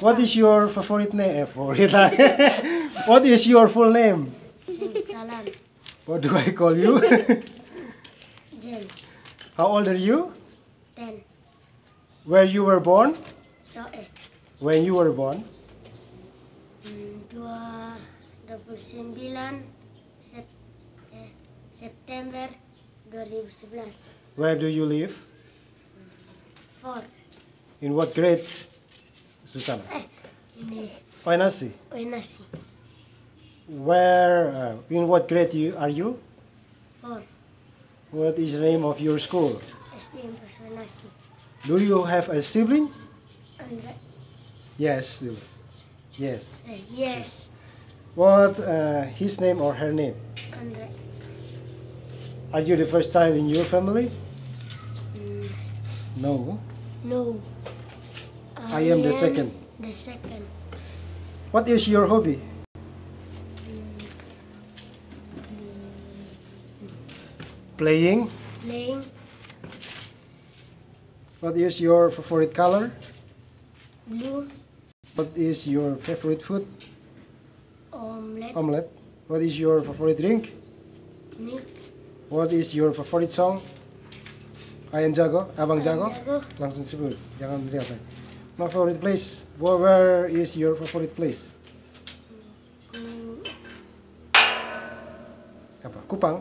What is your favorite name? Eh, favorite. What is your full name? What do I call you? James. How old are you? Ten. Where you were born? So eh. When you were born? Hmm, Dua, 29 Sep, eh, September 2011. Where do you live? Four. In what grade? Susana. Eh, ini Pinasi. Wenasi. Where, uh, in what grade you, are you? Four. What is the name of your school? SDM Pas Wenasi. Do you have a sibling? Andre. Yes. Yes. Eh, yes. What uh, his name or her name? Andre. Are you the first child in your family? Hmm, No. no. I am the second. The second. What is your hobby? Playing. Playing What is your favorite color? blue What is your favorite food? omelette. Omelette. What is your favorite drink? Milk. What is your favorite song? Ayam Jago, Abang Jago. Jago. Langsung sebut, jangan lihat. Eh. My favorite place. Where, where is your favorite place? Hmm, Apa? Kupang.